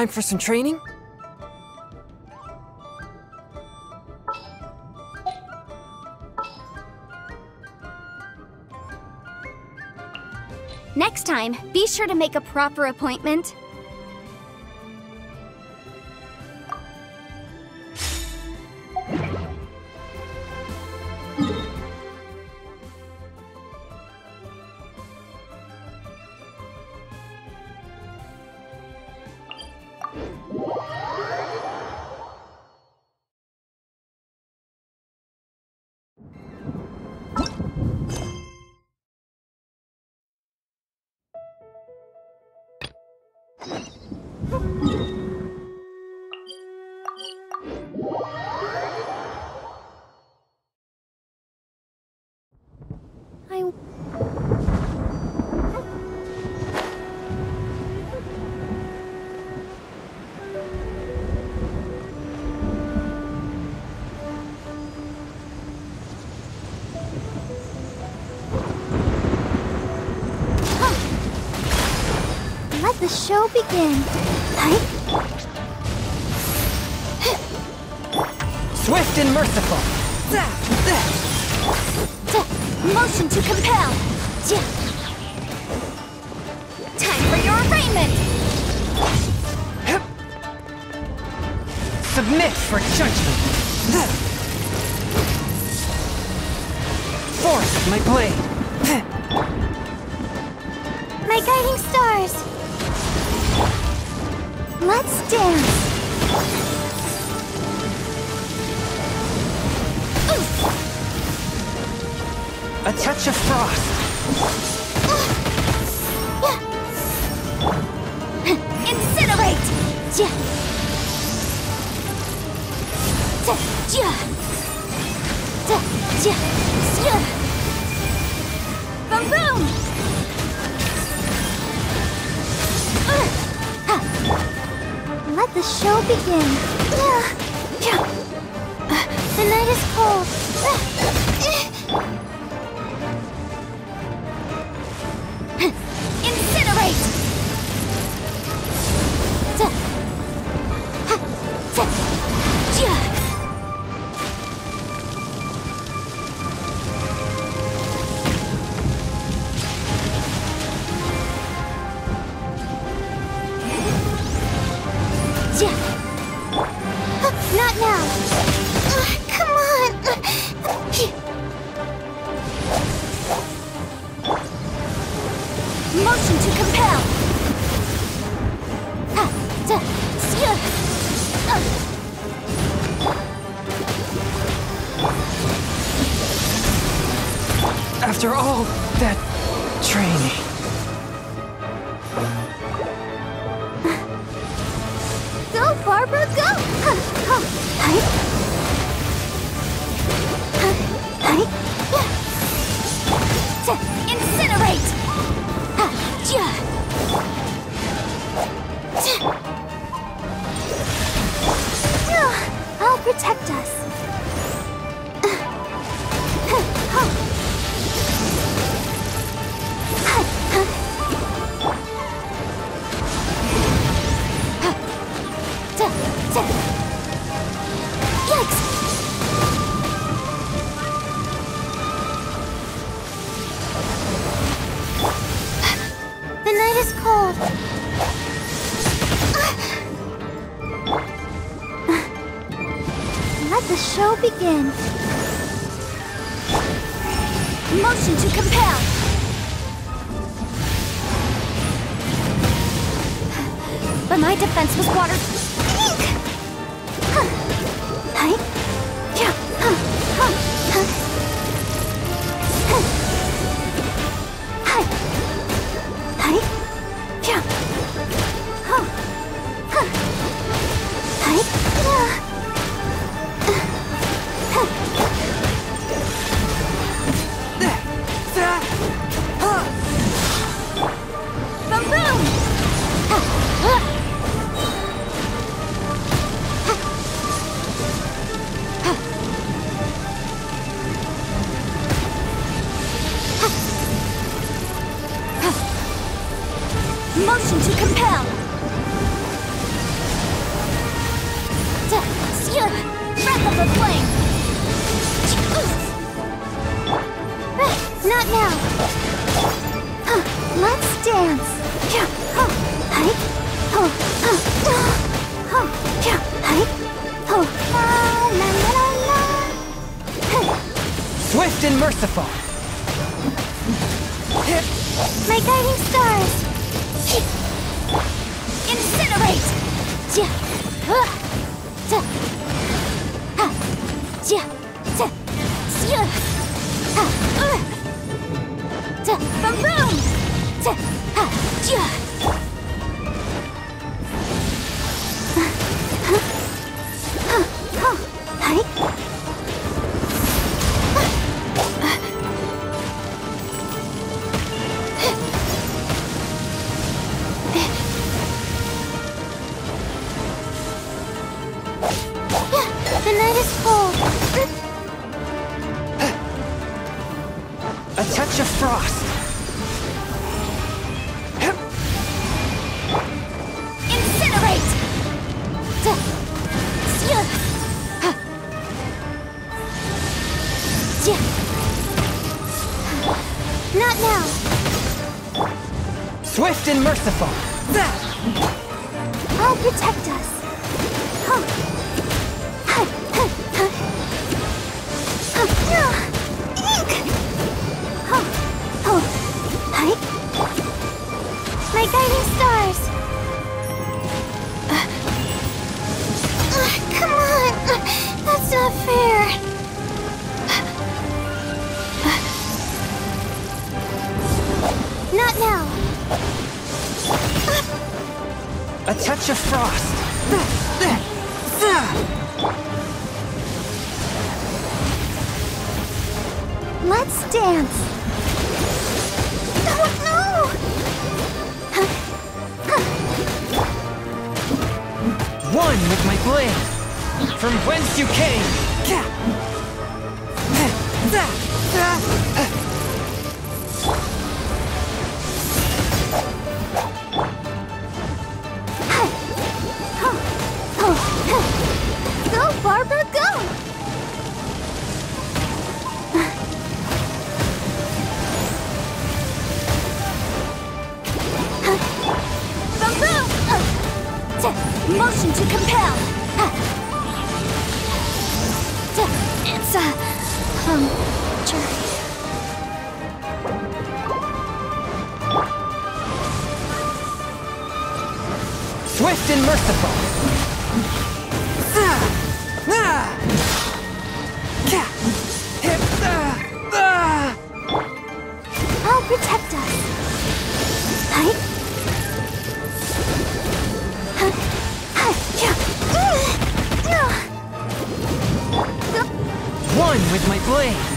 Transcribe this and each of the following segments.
Time for some training? Next time, be sure to make a proper appointment. Show begin. Hi. Swift and merciful! Motion to compel. Time for your arraignment. Submit for judgment! Force my blade! My guiding stars. Let's dance. A touch of frost! Incinerate. J- the show begin. Yeah. Uh, the night is cold. Not now. Let's dance. Swift and merciful. My guiding stars. Incinerate. Boom! Not now! Swift and merciful! I'll protect us! Huh. of frost. Motion to compel! It's a... um... journey. Swift and merciful! I'll protect My blade?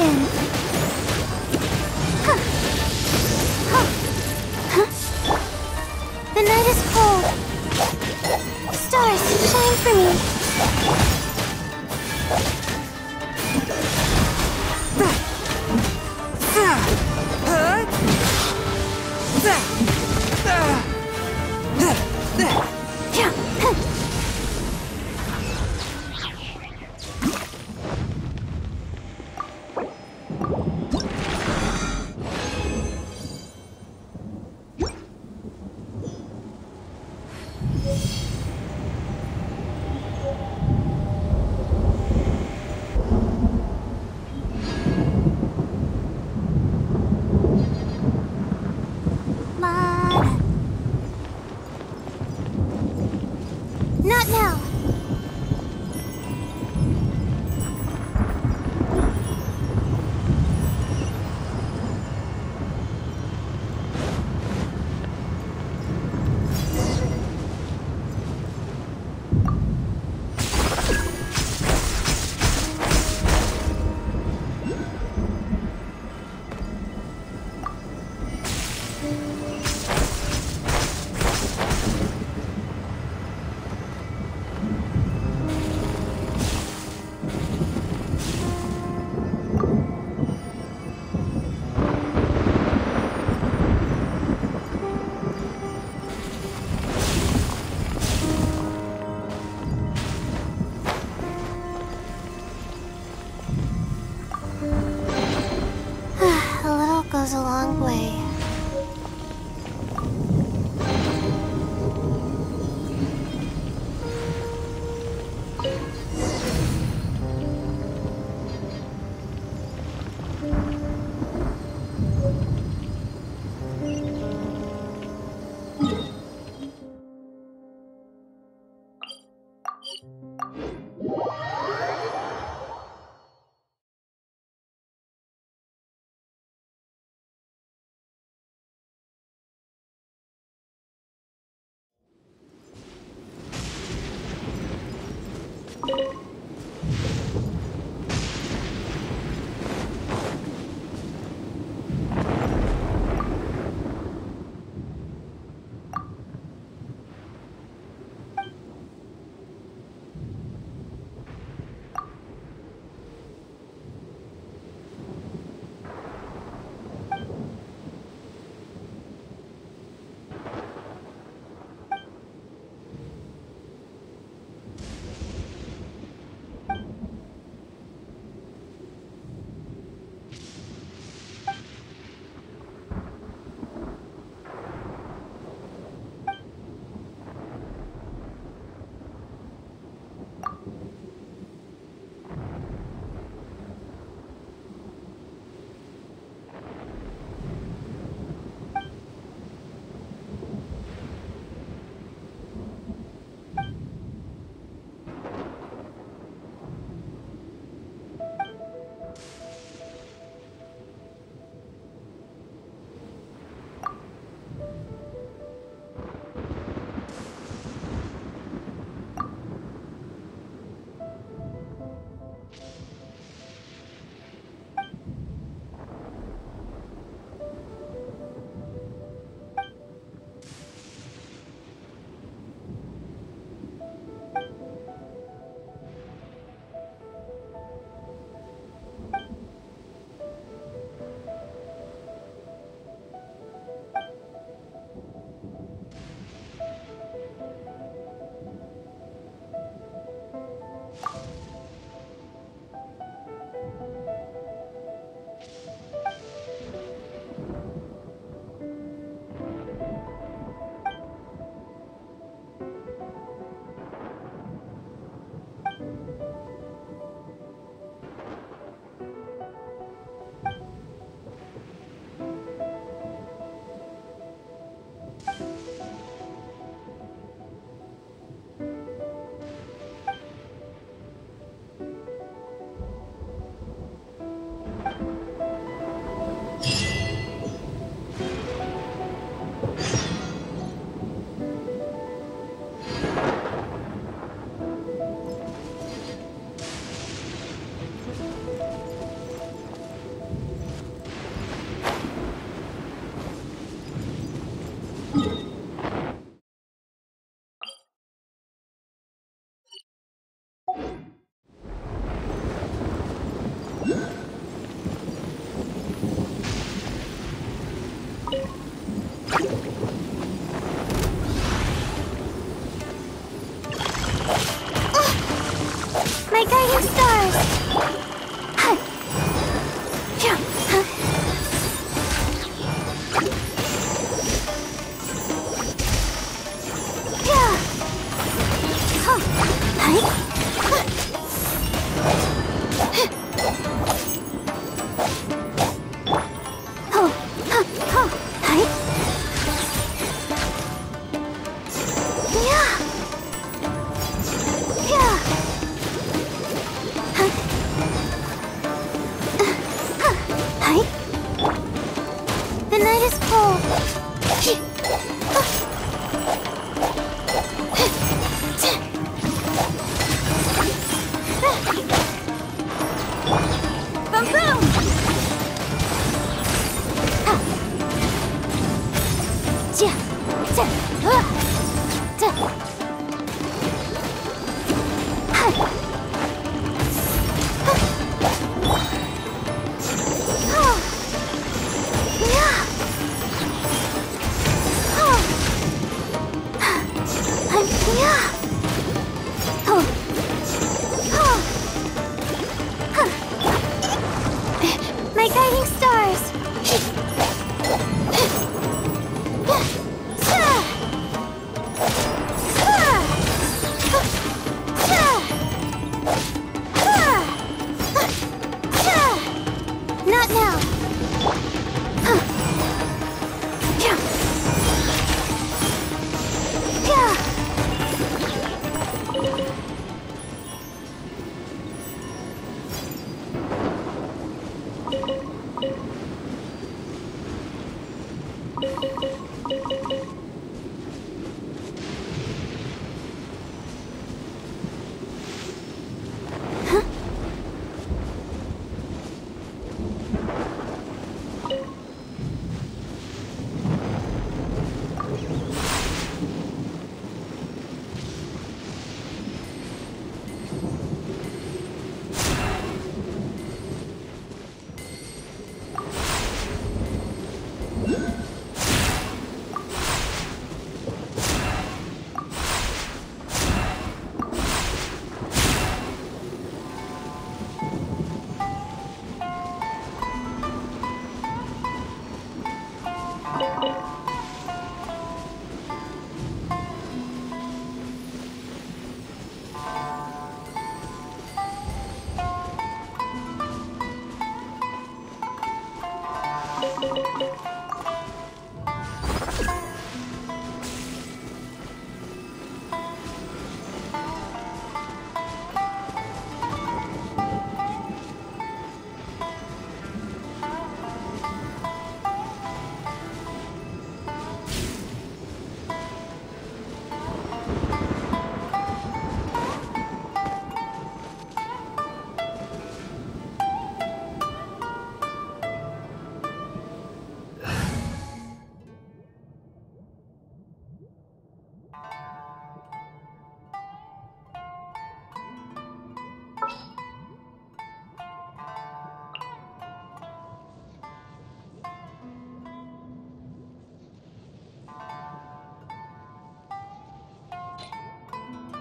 again. Goes a long way.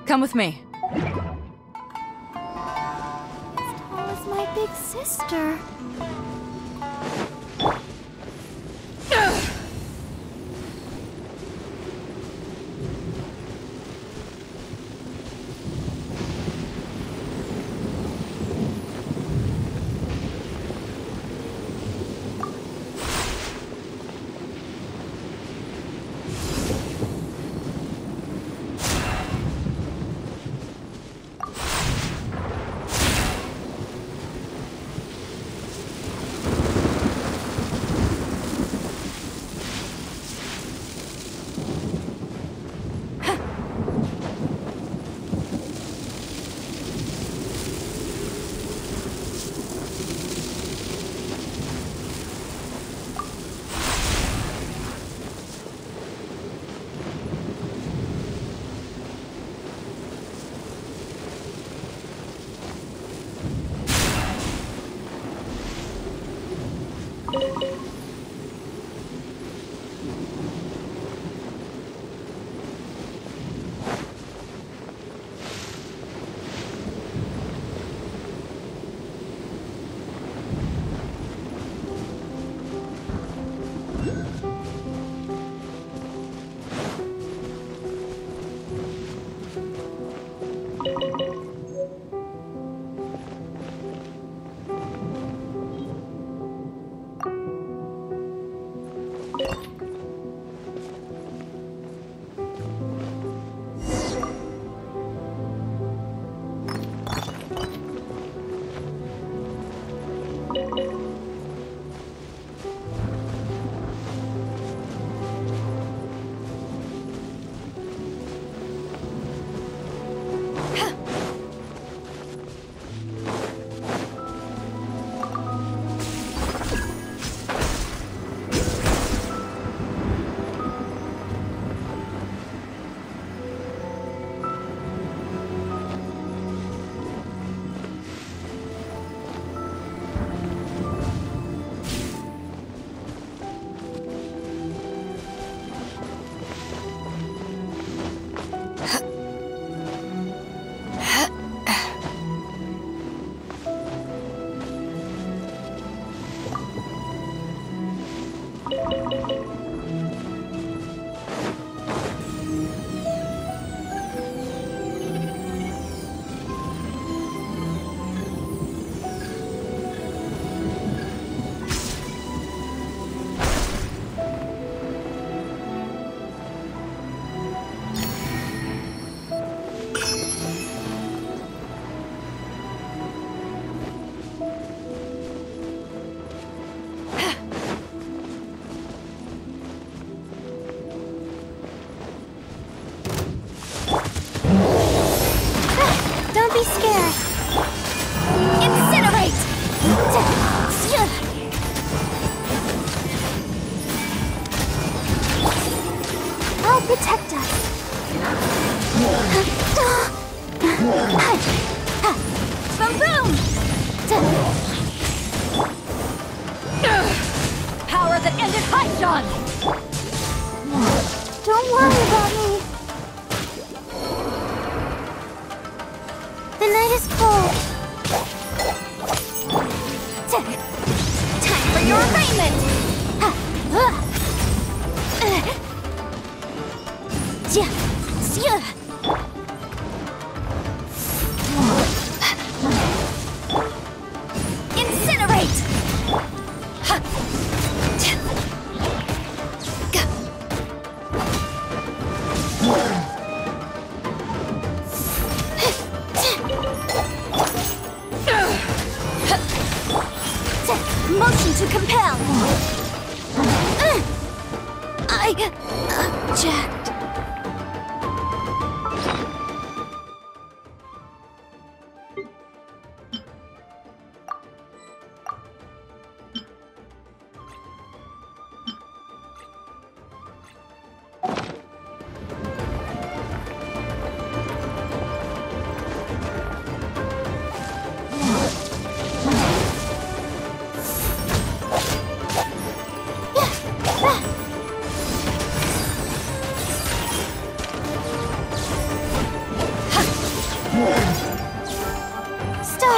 Come with me. As tall as my big sister.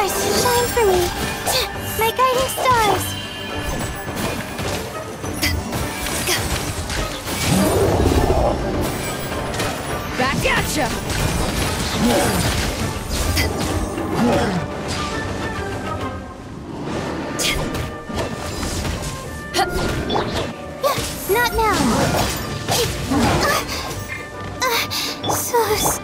stars, shine for me. My guiding stars. Back at ya! Not now. So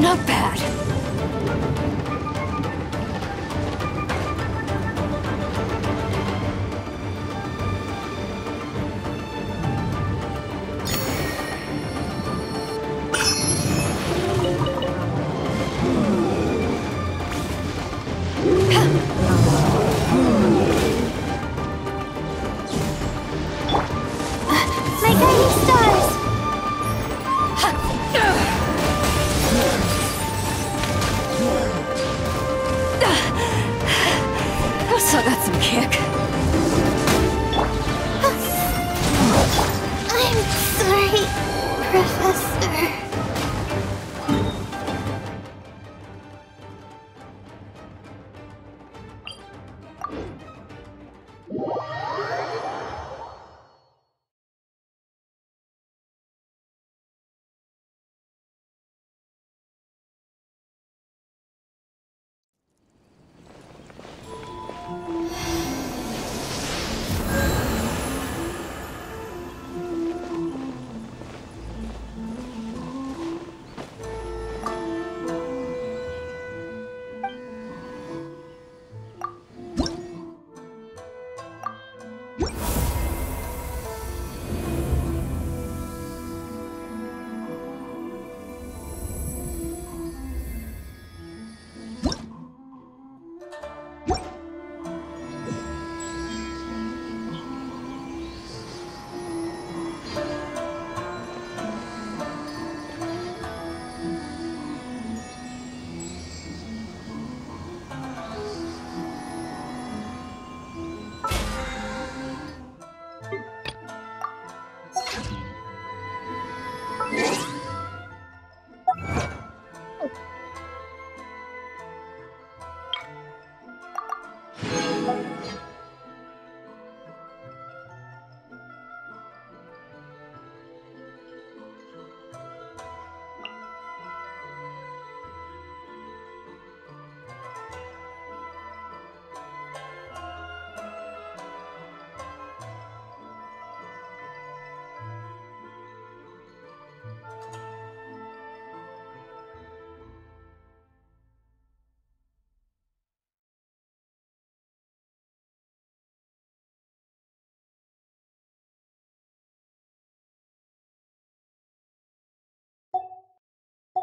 Not bad.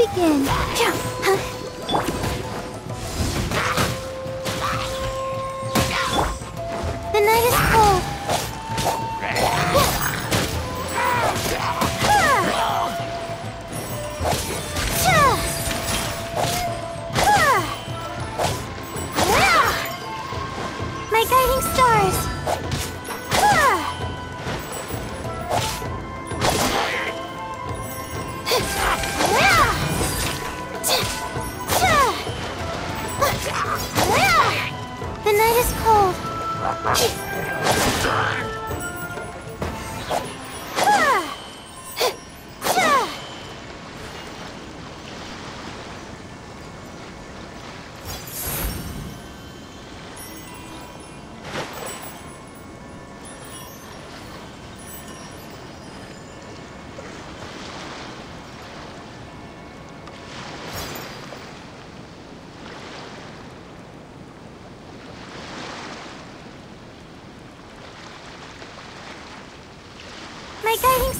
begin. My guiding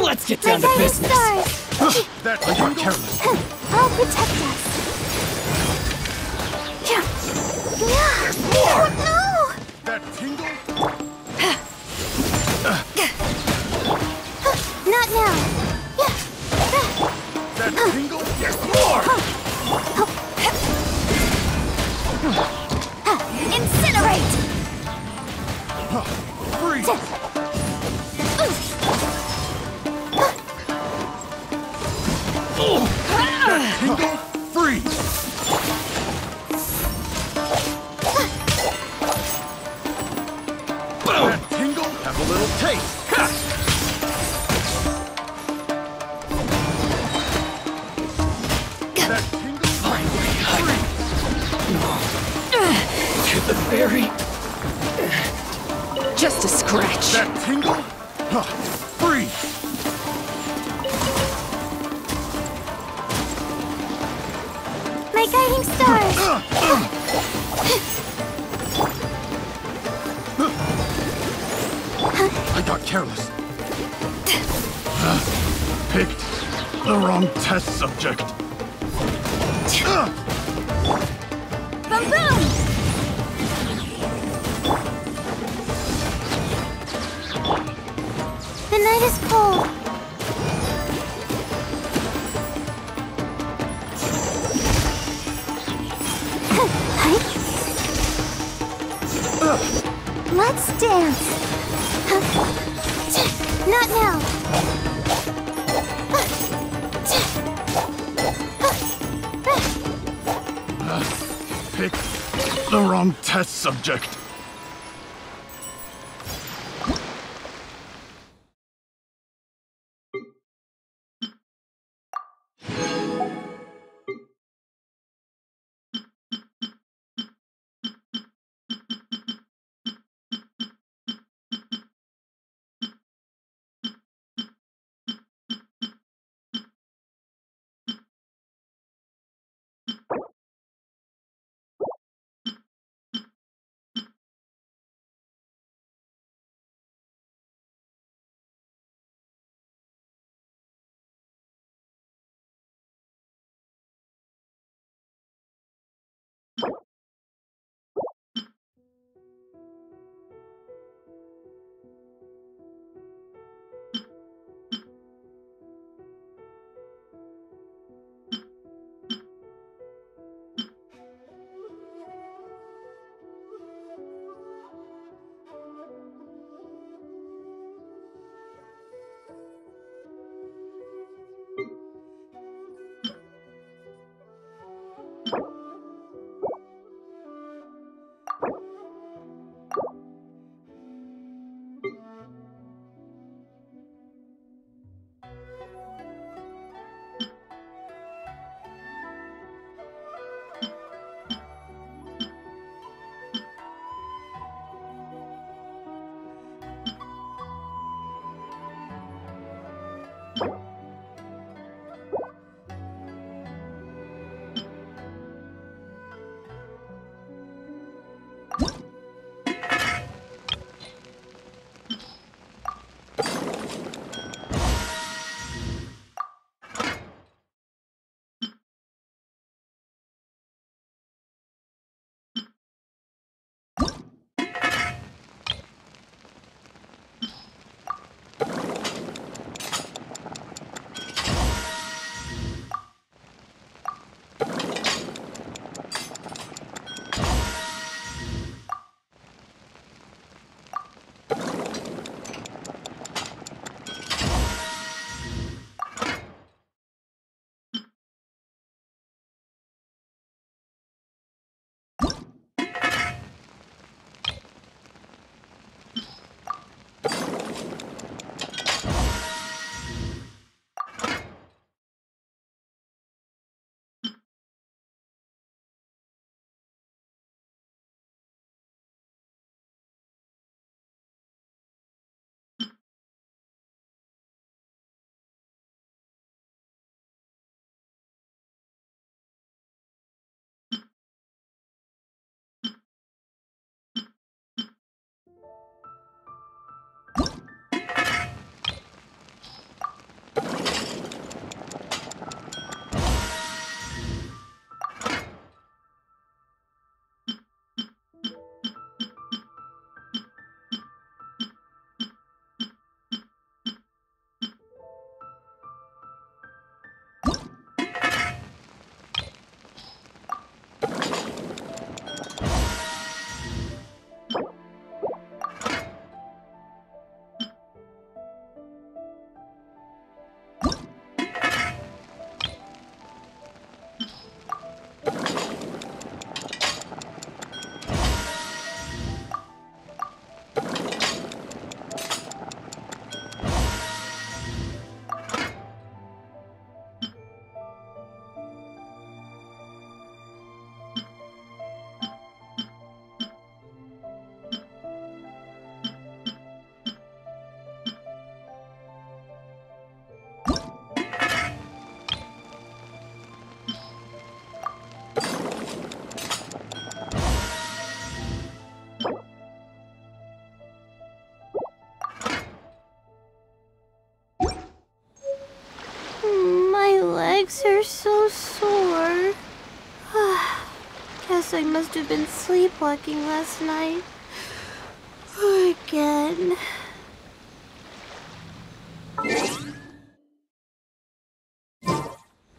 Let's get My down to guiding business. stars. That I got careless. I'll protect us. Yeah. Oh, got careless. Uh, picked the wrong test subject. Uh, Boom! The night is cold. Wrong test subject. Guess I must have been sleepwalking last night. Again.